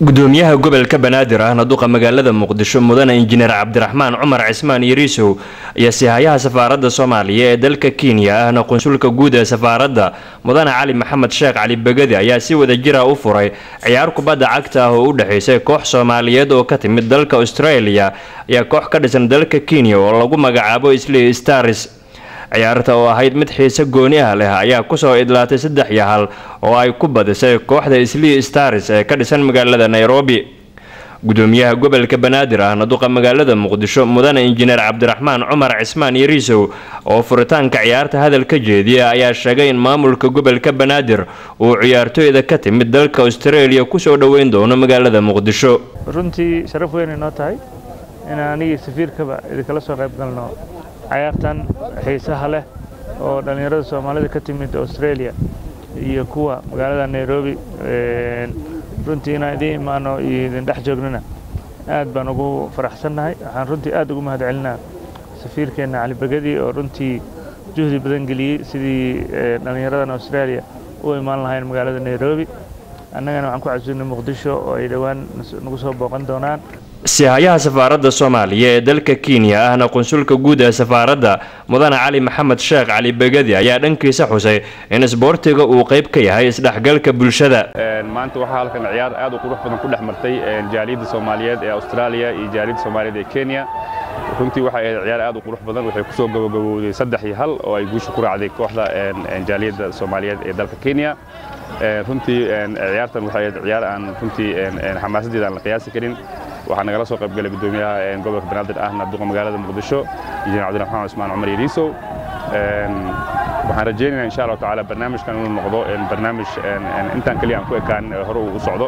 gudoomiyaha gobolka banaadir ahna duqa magaalada muqdisho mudane injineer cabdiraxmaan cumar cismaan yariisow iyo sihayaha safaaradda soomaaliya ee dalka kenya ahna qunsulka guud ee safaaradda mudane cali maxamed sheekh cali begadi ayaa si wada jira u furay ciyaar kubadda cagta ah oo u dhexaysay koox soomaaliyeed oo ka timid dalka australia ayaa koox ka dhisan dalka kenya oo lagu magacaabo islii stars ciyaarta oo ahayd mid xiise gooni ah leh ayaa ku soo idlaatay saddex iyo hal oo ay ku badisay kooxda islii stars ee ka dhisan magaalada nairobi. Gudoomiyaha gobolka banaadir ahna duqa magaalada muqdisho mudane injineer cabdiraxmaan cumar cismaan yariisow oo furitaanka ciyaarta hadal ka jeediya ayaa sheegay in maamulka gobolka banaadir uu ciyaartooyda ka timid dalka australia ku soo dhoweyn doono magaalada muqdisho. Runtii sharaf weyn inoo tahay. In anigii safiirkaba idinkala soo qayb galno cayaartan xiisaha leh oo dhallinyarada soomaalida ka timid australia iyo kuwa magaalada nairobi runtii inaan imaano iyo idin dhex joognana aad baan ugu faraxsannahay. Waxaan runtii aad ugu mahad safiirkeenna cali oo runtii juhdi badan geliyey sidii dhallinyaradan australia u imaan lahayn magaalada nairobi annagana waxaan ku casuunay muqdisho oo ay dhowaan nagu soo booqan doonaan. Sihayaha safaaradda soomaaliya ee dalka kenya ahna qunsulka guud ee safaaradda mudane cali maxamed sheekh cali begadi ayaa dhankiisa xusay in isboortiga uu qayb ka yahay isdhexgalka bulshada. Maanta waxaa halkan ciyaar aad u qurux badan ku dhex martay jaaliyadda soomaaliyeed ee australia iyo jaaliyadda soomaaliyeed ee kenya runtii waxay ahayd ciyaar aad u qurux badan waxay ku soo gabagabowday saddex iyo hal oo ay guusha ku raacday kooxda jaaliyadda soomaaliyeed ee dalka kenya. Runtii ciyaartan waxay ahayd ciyaar aan runtii xamaasadeeda aan la qiyaasi karin. Waxaa nagala soo qaybgalay gudoomiyaha gobolka banaadir ahna duqa magaalada muqdisho injineer cabdiraxmaan cusmaan cumar yariisow waxaan rajaynaynaa insha allahu tacaala barnaamijkan inuu noqdo barnaamij intaan keliya aan ku ekaan hore uu u socdo.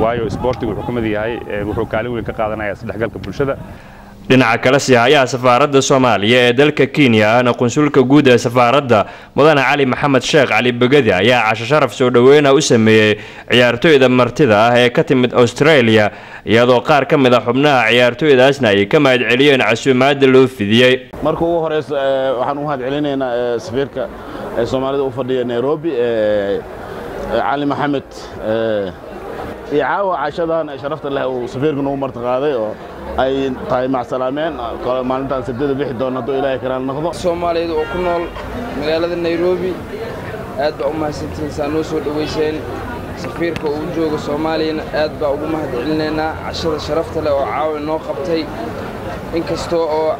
Waayo isboortigu wuxuu ka mid yahay wuxuu kaalin weyn ka qaadanaya isdhexgalka bulshada dhinaca kale sihayaha safaaradda soomaaliya ee dalka kenya ahna qunsulka guud ee safaaradda mudane cali maxamed sheekh cali begadi ayaa casho sharaf soo dhoweyna u sameeyey ciyaartooyda martida ah ee ka timid australia iyadoo qaar ka mid a xubnaha ciyaartooydaasna ay ka mahad celiyeen casuumaadda loo fidiyey. Marka ugu horeysa waxaan u mahad celinaynaa safiirka ee soomaalida u fadhiya nairobi cali maxamed iyo caawa cashadan sharafta leh uu safiirka nagu martiqaaday oo ay tahay macsalaameen maalintaan sabtida bixi doona hadduu ilaahay karaal noqdo. Soomaaliyeed oo ku nool magaalada nairobi aad baa u mahadsantihiin saa noo soo dhowayseen safiirka uu jooga soomaaliyana aad baa ugu mahad celinaynaa cashada sharafta leh oo caawa noo qabtay inkastoo oo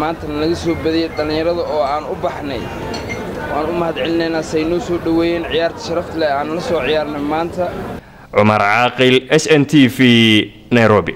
maanta nalaga soo badiyey dhallinyarada oo aan u baxnay waan u mahad celinaynaa say noo soo dhoweeyeen ciyaarta sharafta leh aan la soo ciyaarnay maanta cumar caaqil s n t v nairobi